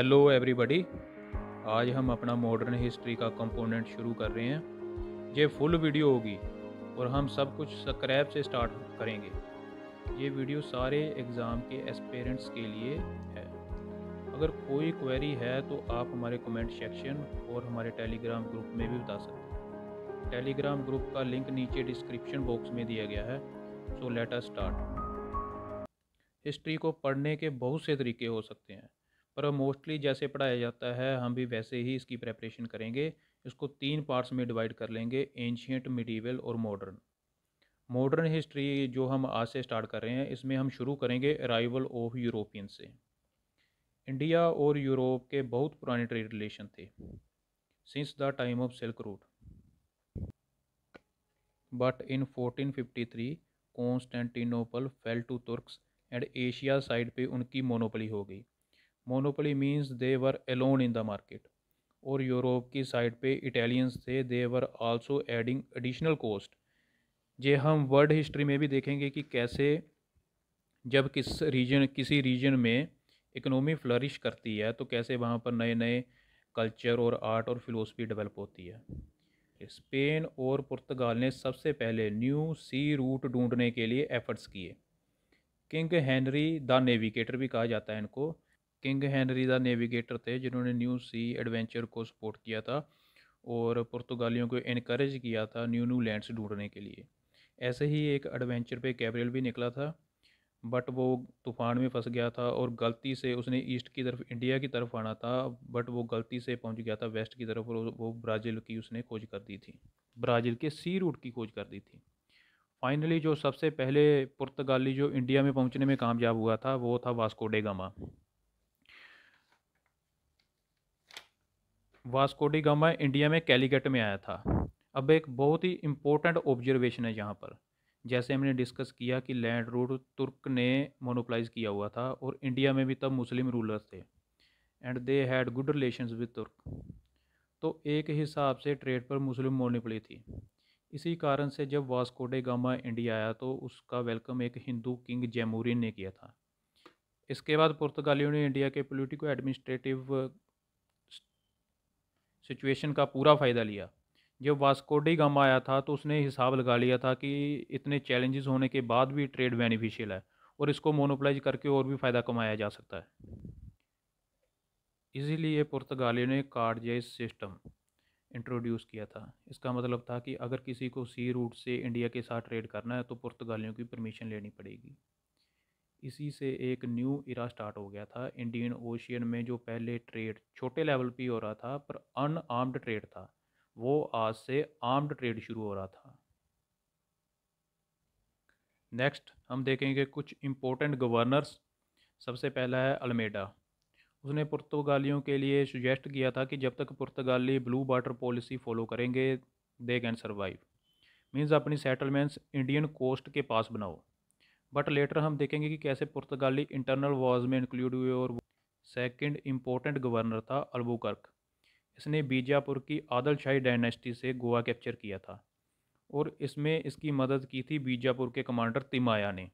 Hello everybody आज हम अपना मॉडर्न हिस्ट्री का कंपोनेंट शुरू कर रहे हैं। ये फुल वीडियो होगी और हम सब कुछ स्क्रैप से स्टार्ट करेंगे। ये वीडियो सारे एग्ज़ाम के एस्पेरेंट्स के लिए है। अगर कोई क्वेरी है तो आप हमारे कमेंट सेक्शन और हमारे टेलीग्राम ग्रुप में भी बता सकते हैं। टेलीग्राम ग्रुप का लिंक नीचे डिस्क्रिप्शन बॉक्स में दिया गया है सो लेट स्टार्ट हिस्ट्री को पढ़ने के बहुत से तरीके हो सकते हैं। पर मोस्टली जैसे पढ़ाया जाता है, हम भी वैसे ही इसकी प्रेपरेशन करेंगे। इसको तीन पार्ट्स में डिवाइड कर लेंगे एंशियंट मिडीवल और मॉडर्न। मॉडर्न हिस्ट्री जो हम आज से स्टार्ट कर रहे हैं, इसमें हम शुरू करेंगे अराइवल ऑफ़ यूरोपियन से। इंडिया और यूरोप के बहुत पुराने ट्रेड रिलेशन थे। Since the time of silk route but in 1453 Constantinople fell to Turks and Asia side पे उनकी मोनोपली हो गई। Monopoly means they were alone in the market और यूरोप की साइड पे इटालियंस थे they were also adding additional cost ये हम वर्ल्ड हिस्ट्री में भी देखेंगे कि कैसे जब किस रीजन किसी रीजन में इकोनॉमी फ्लरिश करती है तो कैसे वहाँ पर नए नए कल्चर और आर्ट और फिलोसफी डेवलप होती है। स्पेन और पुर्तगाल ने सबसे पहले न्यू सी रूट ढूँढने के लिए एफर्ट्स किए। किंग हेनरी द नेविगेटर भी कहा जाता है इनको। किंग हेनरी द नेविगेटर थे, जिन्होंने न्यू सी एडवेंचर को सपोर्ट किया था और पुर्तगालियों को इनक्रेज किया था न्यू न्यू लैंड्स ढूँढने के लिए। ऐसे ही एक एडवेंचर पे कैबरियल भी निकला था बट वो तूफ़ान में फंस गया था और गलती से उसने ईस्ट की तरफ़ इंडिया की तरफ़ आना था बट वो गलती से पहुँच गया था वेस्ट की तरफ़ और वो ब्राज़ील की उसने खोज कर दी थी। ब्राज़ील के सी रूट की खोज कर दी थी। फाइनली जो सबसे पहले पुर्तगाली जो इंडिया में पहुँचने में कामयाब हुआ था, वो था Vasco da Gama Vasco da Gama India में कैलीकट में आया था। अब एक बहुत ही इम्पोर्टेंट ऑब्जर्वेशन है यहाँ पर। जैसे हमने डिस्कस किया कि लैंड रूट तुर्क ने मोनोपलाइज किया हुआ था और इंडिया में भी तब मुस्लिम रूलर्स थे। And they had good relations with Turk. तो एक हिसाब से ट्रेड पर मुस्लिम मोनोपली थी। इसी कारण से जब वास्कोडे गामा इंडिया आया तो उसका वेलकम एक हिंदू किंग जैमूरिन ने किया था। इसके बाद पुर्तगालियों ने इंडिया के पोलिटिको एडमिनिस्ट्रेटिव सिचुएशन का पूरा फ़ायदा लिया। जब वास्कोडी गम आया था तो उसने हिसाब लगा लिया था कि इतने चैलेंजेस होने के बाद भी ट्रेड बेनिफिशियल है और इसको मोनोपलाइज करके और भी फ़ायदा कमाया जा सकता है। इसीलिए पुर्तगालियों ने कार्डजाइज सिस्टम इंट्रोड्यूस किया था। इसका मतलब था कि अगर किसी को सी रूट से इंडिया के साथ ट्रेड करना है तो पुर्तगालियों की परमिशन लेनी पड़ेगी। इसी से एक न्यू इरा स्टार्ट हो गया था। इंडियन ओशियन में जो पहले ट्रेड छोटे लेवल पे हो रहा था, पर अनआर्म्ड ट्रेड था। वो आज से आर्म्ड ट्रेड शुरू हो रहा था। नेक्स्ट हम देखेंगे कुछ इम्पोर्टेंट गवर्नर्स। सबसे पहला है अलमेडा। उसने पुर्तगालियों के लिए सुजेस्ट किया था कि जब तक पुर्तगाली ब्लू वाटर पॉलिसी फॉलो करेंगे दे कैन सर्वाइव मीन्स अपनी सेटलमेंट्स इंडियन कोस्ट के पास बनाओ। बट लेटर हम देखेंगे कि कैसे पुर्तगाली इंटरनल वॉर्स में इंक्लूड हुए और सेकंड इम्पोर्टेंट गवर्नर था अल्बुकर्क इसने बीजापुर की आदलशाही डायनेस्टी से गोवा कैप्चर किया था। और इसमें इसकी मदद की थी बीजापुर के कमांडर तिमाया ने।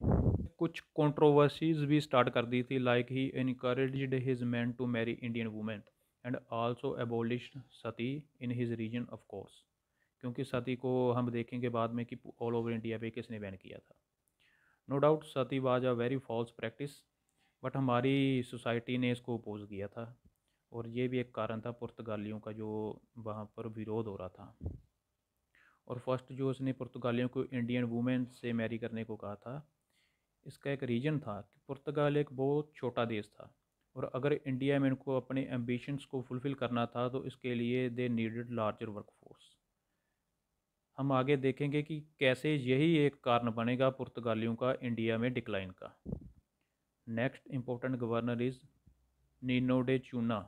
कुछ कंट्रोवर्सीज भी स्टार्ट कर दी थी like he increase his man to marry Indian women and also abolish sati in his region of course क्योंकि सती को हम देखेंगे बाद में कि ऑल ओवर इंडिया पे किसने बैन किया था। No doubt sati was a very false practice but हमारी सोसाइटी ने इसको अपोज किया था। और ये भी एक कारण था पुर्तगालियों का जो वहाँ पर विरोध हो रहा था। और फ़र्स्ट जो उसने पुर्तगालियों को इंडियन वुमेन से मैरी करने को कहा था, इसका एक रीज़न था कि पुर्तगाल एक बहुत छोटा देश था। और अगर इंडिया में इनको अपने एम्बिशंस को फुलफ़िल करना था तो इसके लिए दे नीडेड लार्जर वर्क हम आगे देखेंगे कि कैसे यही एक कारण बनेगा पुर्तगालियों का इंडिया में डिक्लाइन का। Next important governor is Nino da Cunha.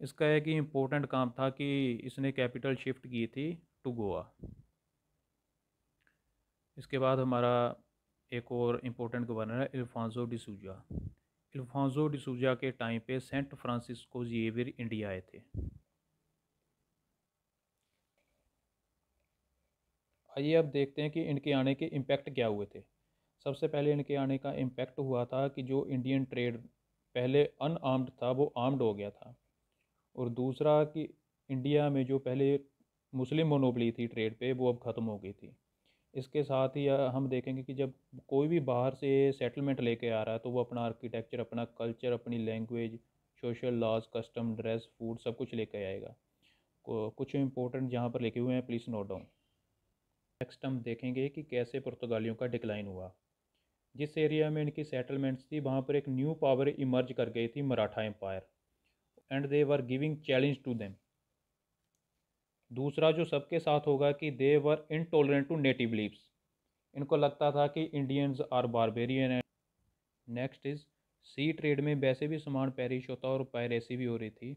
इसका एक ही इम्पोर्टेंट काम था कि इसने कैपिटल शिफ्ट की थी टू गोवा। इसके बाद हमारा एक और इम्पोर्टेंट गवर्नर है इल्फांजो डिसूजा इल्फांजो डिसूजा के टाइम पे सेंट फ्रांसिस्को जेवियर इंडिया आए थे। आइए अब देखते हैं कि इनके आने के इम्पैक्ट क्या हुए थे। सबसे पहले इनके आने का इम्पैक्ट हुआ था कि जो इंडियन ट्रेड पहले अनआर्म्ड था, वो आर्म्ड हो गया था। और दूसरा कि इंडिया में जो पहले मुस्लिम मोनोपली थी ट्रेड पे, वो अब ख़त्म हो गई थी। इसके साथ ही हम देखेंगे कि जब कोई भी बाहर से सेटलमेंट लेके आ रहा है तो वो अपना आर्किटेक्चर अपना कल्चर अपनी language social laws custom dress food सब कुछ लेके आएगा। कुछ इंपॉर्टेंट जहाँ पर लिखे हुए हैं प्लीज़ नोट डाउन नेक्स्ट हम देखेंगे कि कैसे पुर्तगालियों का डिक्लाइन हुआ। जिस एरिया में इनकी सेटलमेंट्स थी, वहाँ पर एक न्यू पावर इमर्ज कर गई थी, Maratha empire and they were giving challenge to them दूसरा जो सबके साथ होगा कि they were intolerant to native beliefs इनको लगता था कि Indians are barbarian and next is sea trade में वैसे भी सामान पैरिश होता और पायरेसी भी हो रही थी।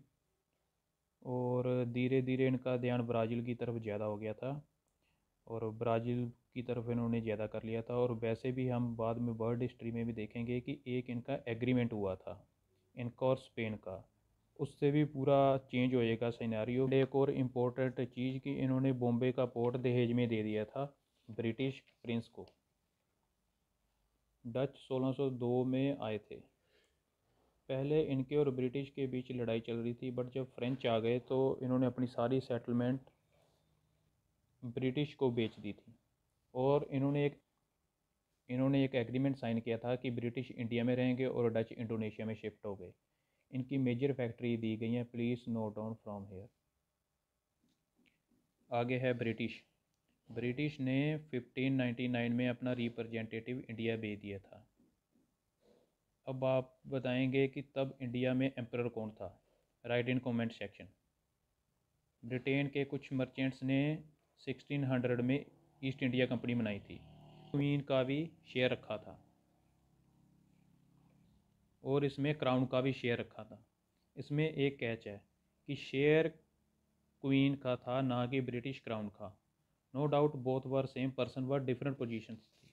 और धीरे धीरे इनका ध्यान ब्राज़ील की तरफ़ ज़्यादा हो गया था। और ब्राज़ील की तरफ़ इन्होंने ज़्यादा कर लिया था और वैसे भी हम बाद में वर्ल्ड हिस्ट्री में भी देखेंगे कि एक इनका एग्रीमेंट हुआ था, इनका और स्पेन का। उससे भी पूरा चेंज हो जाएगा सिनेरियो। एक और इम्पोर्टेंट चीज़ कि इन्होंने बॉम्बे का पोर्ट दहेज में दे दिया था ब्रिटिश प्रिंस को। डच 1602 में आए थे। पहले इनके और ब्रिटिश के बीच लड़ाई चल रही थी, बट जब फ्रेंच आ गए तो इन्होंने अपनी सारी सेटलमेंट ब्रिटिश को बेच दी थी। और इन्होंने एक इन्होंने एक एग्रीमेंट साइन किया था कि ब्रिटिश इंडिया में रहेंगे और डच इंडोनेशिया में शिफ्ट हो गए। इनकी मेजर फैक्ट्री दी गई हैं please note down from here आगे है ब्रिटिश। ब्रिटिश ने 1599 में अपना रिप्रेजेंटेटिव इंडिया भेज दिया था। अब आप बताएँगे कि तब इंडिया में एम्पर कौन था? Right in comment section Britain के कुछ मर्चेंट्स ने 1600 में ईस्ट इंडिया कंपनी बनाई थी। क्वीन का भी शेयर रखा था। और इसमें क्राउन का भी शेयर रखा था। इसमें एक कैच है कि शेयर क्वीन का था, ना कि ब्रिटिश क्राउन का। No doubt both were same person were different positions थी।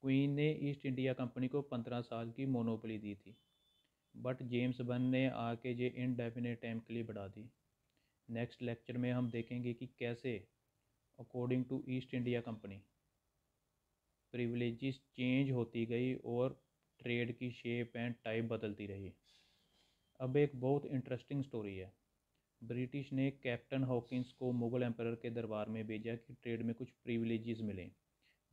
क्वीन ने ईस्ट इंडिया कंपनी को पंद्रह साल की मोनोपली दी थी। बट जेम्स बन ने आके जे इनडेफिनेट टाइम के लिए बढ़ा दी। नेक्स्ट लेक्चर में हम देखेंगे कि कैसे according to East India company privileges change होती गई और ट्रेड की शेप एंड टाइप बदलती रही। अब एक बहुत इंटरेस्टिंग स्टोरी है। ब्रिटिश ने कैप्टन हॉकिंस को मुग़ल एम्पर के दरबार में भेजा कि ट्रेड में कुछ प्रिविलेजेस मिलें।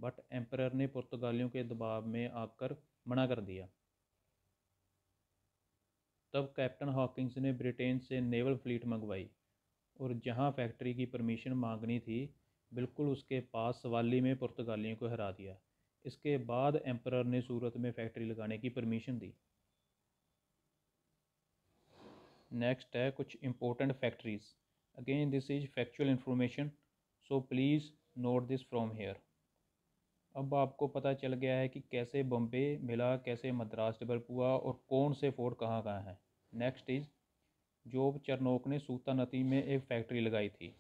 बट एम्पर ने पुर्तगालियों के दबाव में आकर मना कर दिया। तब कैप्टन हॉकिंस ने ब्रिटेन से नेवल फ्लीट मंगवाई। और जहाँ फैक्ट्री की परमिशन मांगनी थी, बिल्कुल उसके पास सवाली में पुर्तगालियों को हरा दिया। इसके बाद एम्पर ने सूरत में फैक्ट्री लगाने की परमिशन दी। नेक्स्ट है कुछ important factories. Again this is factual information so please note this from here अब आपको पता चल गया है कि कैसे बम्बे मिला, कैसे मद्रास डेवलप हुआ और कौन से फोर्ट कहाँ कहाँ हैं। नेक्स्ट इज़ जोब चरनोक ने सूता नदी में एक फैक्ट्री लगाई थी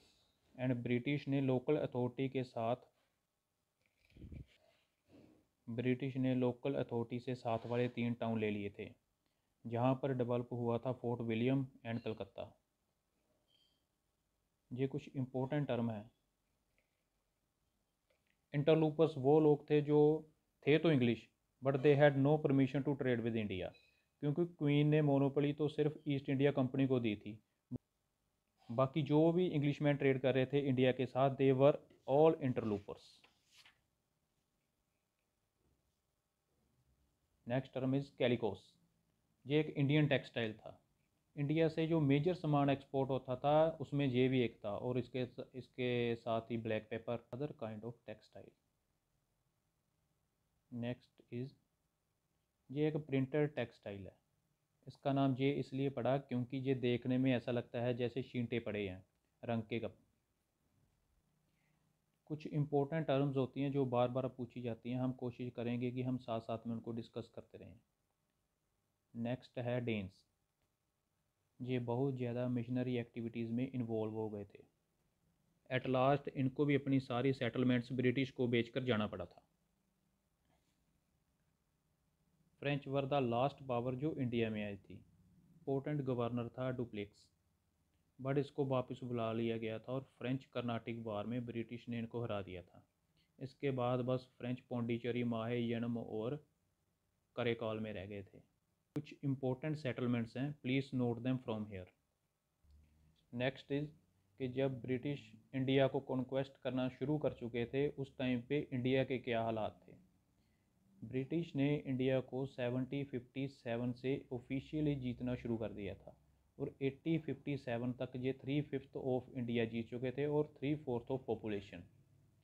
एंड ब्रिटिश ने लोकल अथॉरिटी के साथ ब्रिटिश ने लोकल अथॉरिटी से साथ वाले तीन टाउन ले लिए थे, जहाँ पर डेवलप हुआ था फोर्ट विलियम एंड कलकत्ता। ये कुछ इम्पोर्टेंट टर्म है। इंटरलूपर्स वो लोग थे जो थे तो English but they had no permission to trade with India क्योंकि क्वीन ने मोनोपली तो सिर्फ़ ईस्ट इंडिया कंपनी को दी थी। बाकी जो भी इंग्लिश मैन ट्रेड कर रहे थे इंडिया के साथ they were all interlopers next term is calicos ये एक इंडियन टेक्सटाइल था। इंडिया से जो मेजर सामान एक्सपोर्ट होता था, उसमें ये भी एक था और इसके इसके साथ ही black pepper other kind of textile next is ये एक प्रिंटर टेक्सटाइल है। इसका नाम ये इसलिए पड़ा क्योंकि ये देखने में ऐसा लगता है जैसे शींटे पड़े हैं, रंग के कप। कुछ इम्पोर्टेंट टर्म्स होती हैं जो बार बार पूछी जाती हैं। हम कोशिश करेंगे कि हम साथ साथ में उनको डिस्कस करते रहें। नेक्स्ट है डेंस ये बहुत ज़्यादा मिशनरी एक्टिविटीज़ में इन्वॉल्व हो गए थे। एट लास्ट इनको भी अपनी सारी सेटलमेंट्स ब्रिटिश को बेचकर जाना पड़ा था। French were the last power जो इंडिया में आई थी। इम्पोर्टेंट गवर्नर था डुप्लेक्स। बट इसको वापस बुला लिया गया था और फ्रेंच कर्नाटिक वार में ब्रिटिश ने इनको हरा दिया था। इसके बाद बस फ्रेंच पौंडीचेरी, माहे, यनम और करेकॉल में रह गए थे। कुछ इम्पोर्टेंट सेटलमेंट्स हैं। Please note them from here next is कि जब ब्रिटिश इंडिया को कॉन्क्वेस्ट करना शुरू कर चुके थे, उस टाइम पे इंडिया के क्या हालात थे? ब्रिटिश ने इंडिया को 1757 से ऑफिशियली जीतना शुरू कर दिया था और 1857 तक ये थ्री फिफ्थ ऑफ़ इंडिया जीत चुके थे और थ्री फोर्थ ऑफ़ पॉपुलेशन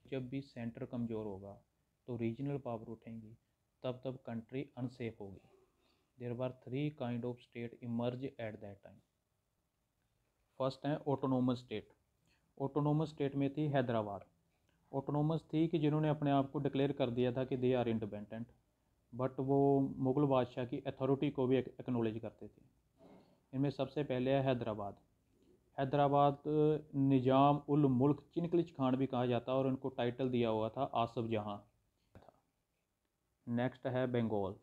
जब भी सेंटर कमज़ोर होगा तो रीजनल पावर उठेंगी, तब तब कंट्री अनसेफ होगी। There were three kind of state emerge at that time first है ऑटोनोमस स्टेट ऑटोनोमस स्टेट में थी हैदराबाद। ऑटोनोमस थी कि जिन्होंने अपने आप को डिक्लेयर कर दिया था कि दे आर इंडिपेंडेंट बट वो मुग़ल बादशाह की अथॉरिटी को भी एक्नोलेज करते थे। इनमें सबसे पहले है हैदराबाद। हैदराबाद निज़ाम उल मुल्क चिनकलिच खान भी कहा जाता है और इनको टाइटल दिया हुआ था आसफ जहाँ। नेक्स्ट है बंगाल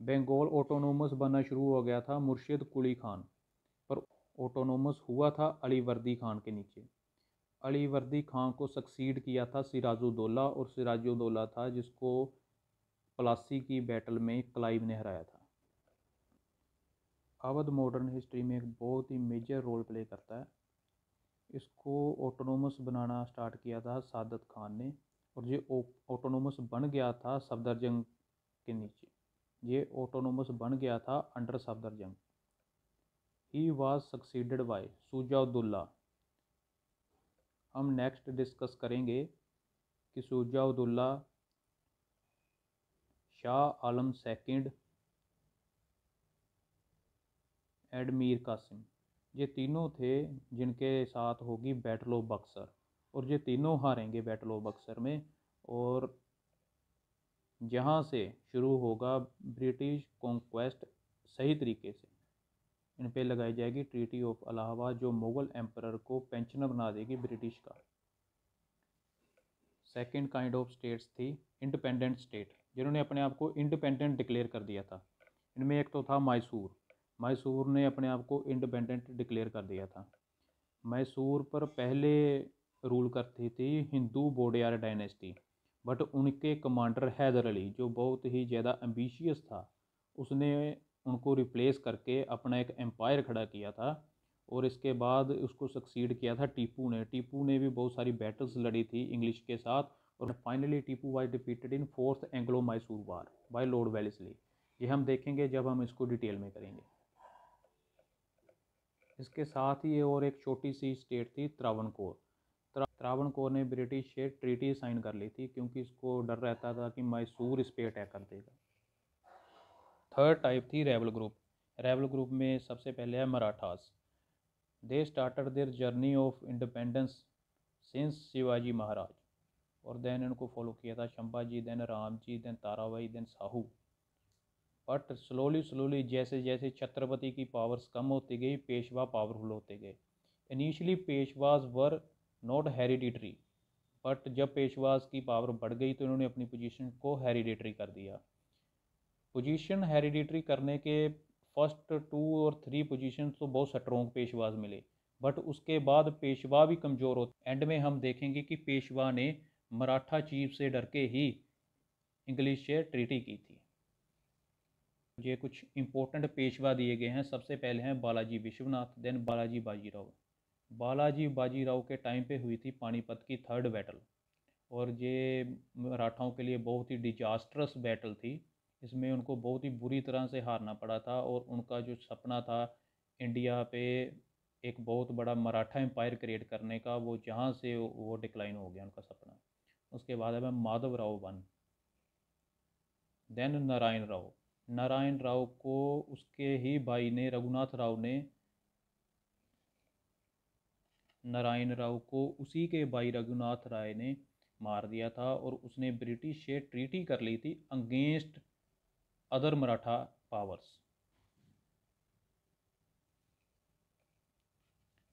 बंगाल ऑटोनोमस बनना शुरू हो गया था मुर्शिद कुली खान पर। ऑटोनोमस हुआ था अली वर्दी खान के नीचे। अली वर्दी खान को सक्सीड किया था सिराजुद्दौला और सिराजुद्दौला था जिसको प्लासी की बैटल में क्लाइव ने हराया था। अवध मॉडर्न हिस्ट्री में एक बहुत ही मेजर रोल प्ले करता है। इसको ऑटोनोमस बनाना स्टार्ट किया था सादत खान ने और ये ऑटोनोमस बन गया था सफदरजंग के नीचे। ये ऑटोनोमस बन गया था अंडर सफदरजंग ही वाज सक्सीडेड बाय सुजाउद्दौला। हम नेक्स्ट डिस्कस करेंगे कि सुजाउद्दौला शाह आलम सेकंड एड मीर कासिम। ये तीनों थे जिनके साथ होगी बैटल ऑफ़ बक्सर। और ये तीनों हारेंगे बैटल ऑफ़ बक्सर में। और जहाँ से शुरू होगा ब्रिटिश कॉन्क्वेस्ट सही तरीके से। इन पे लगाई जाएगी ट्रीटी ऑफ़ अलाहाबाद जो मुग़ल एम्पर को पेंशनर बना देगी ब्रिटिश का। सेकेंड काइंड ऑफ़ स्टेट्स थी इंडिपेंडेंट स्टेट जिन्होंने अपने आप को इंडिपेंडेंट डिक्लेयर कर दिया था। इनमें एक तो था मैसूर मैसूर ने अपने आप को इंडिपेंडेंट डिक्लेयर कर दिया था। मैसूर पर पहले रूल करती थी हिंदू बोडियार डायनेस्टी बट उनके कमांडर हैदर अली, जो बहुत ही ज़्यादा एम्बिशियस था, उसने उनको रिप्लेस करके अपना एक एम्पायर खड़ा किया था और इसके बाद उसको सक्सीड किया था टीपू ने। टीपू ने भी बहुत सारी बैटल्स लड़ी थी इंग्लिश के साथ और finally Tipu was defeated in fourth Anglo Mysore war by Lord Wellesley ये हम देखेंगे जब हम इसको डिटेल में करेंगे। इसके साथ ही और एक छोटी सी स्टेट थी त्रावणकोर त्रावणकोर ने ब्रिटिश से ट्रीटी साइन कर ली थी क्योंकि इसको डर रहता था कि मैसूर इस पर अटैक कर देगा। थर्ड टाइप थी रेबल ग्रुप रेबल ग्रुप में सबसे पहले है Marathas. They started their journey of independence since Shivaji Maharaj. और देन इनको फॉलो किया था Shambha ji then Ram ji then Tarabai then Sahu. But slowly slowly जैसे जैसे छत्रपति की पावर्स कम होती गई, पेशवा पावरफुल होते गए। Initially Peshwas were not hereditary but जब पेशवाज की पावर बढ़ गई तो इन्होंने अपनी पोजीशन को हेरिडिटरी कर दिया। पोजीशन हेरिडिटरी करने के फ़र्स्ट टू और थ्री पोजीशन तो बहुत स्ट्रॉन्ग पेशवाज मिले। बट उसके बाद पेशवा भी कमज़ोर होते एंड में हम देखेंगे कि पेशवा ने मराठा चीफ से डर के ही इंग्लिश से ट्रीटी की थी। ये कुछ इंपॉर्टेंट पेशवा दिए गए हैं। सबसे पहले हैं बालाजी विश्वनाथ देन बालाजी बाजीराव। बालाजी बाजीराव के टाइम पे हुई थी पानीपत की थर्ड बैटल और ये मराठाओं के लिए बहुत ही डिजास्टरस बैटल थी। इसमें उनको बहुत ही बुरी तरह से हारना पड़ा था और उनका जो सपना था इंडिया पे एक बहुत बड़ा मराठा एम्पायर क्रिएट करने का, वो जहाँ से वो डिक्लाइन हो गया उनका सपना। उसके बाद है माधव राव वन देन नारायण राव। नारायण राव को उसके ही भाई ने, रघुनाथ राव ने, नारायण राव को उसी के भाई रघुनाथ राय ने मार दिया था और उसने ब्रिटिश से ट्रीटी कर ली थी अगेंस्ट अदर मराठा पावर्स।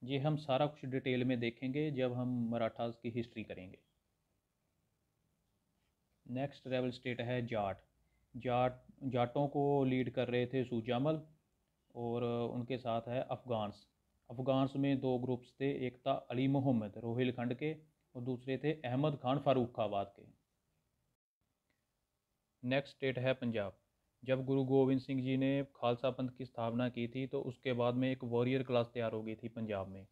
ये हम सारा कुछ डिटेल में देखेंगे जब हम मराठास की हिस्ट्री करेंगे। नेक्स्ट रेबल स्टेट है जाट। जाट, जाटों को लीड कर रहे थे सूजामल और उनके साथ है अफ़गान्स। अफ़गान्स में दो ग्रुप्स थे, एक था अली मोहम्मद रोहिलखंड के और दूसरे थे अहमद खान फारूखाबाद के। नेक्स्ट स्टेट है पंजाब। जब गुरु गोविंद सिंह जी ने खालसा पंथ की स्थापना की थी तो उसके बाद में एक वॉरियर क्लास तैयार हो गई थी पंजाब में।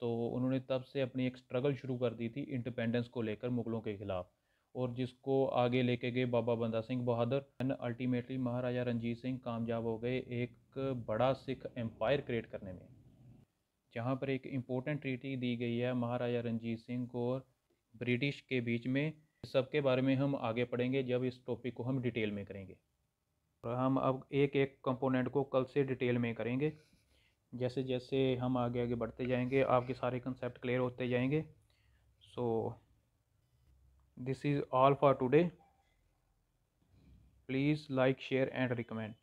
तो उन्होंने तब से अपनी एक स्ट्रगल शुरू कर दी थी इंडिपेंडेंस को लेकर मुग़लों के ख़िलाफ़। और जिसको आगे लेके गए बाबा बंदा सिंह बहादुर एंड अल्टीमेटली महाराजा रंजीत सिंह कामयाब हो गए एक बड़ा सिख एम्पायर क्रिएट करने में। जहाँ पर एक इम्पोर्टेंट ट्रीटी दी गई है महाराजा रंजीत सिंह को और ब्रिटिश के बीच में। सबके बारे में हम आगे पढ़ेंगे, जब इस टॉपिक को हम डिटेल में करेंगे। और हम अब एक एक कंपोनेंट को कल से डिटेल में करेंगे। जैसे जैसे हम आगे आगे बढ़ते जाएँगे, आपके सारे कंसेप्ट क्लियर होते जाएँगे। So this is all for today please like share and recommend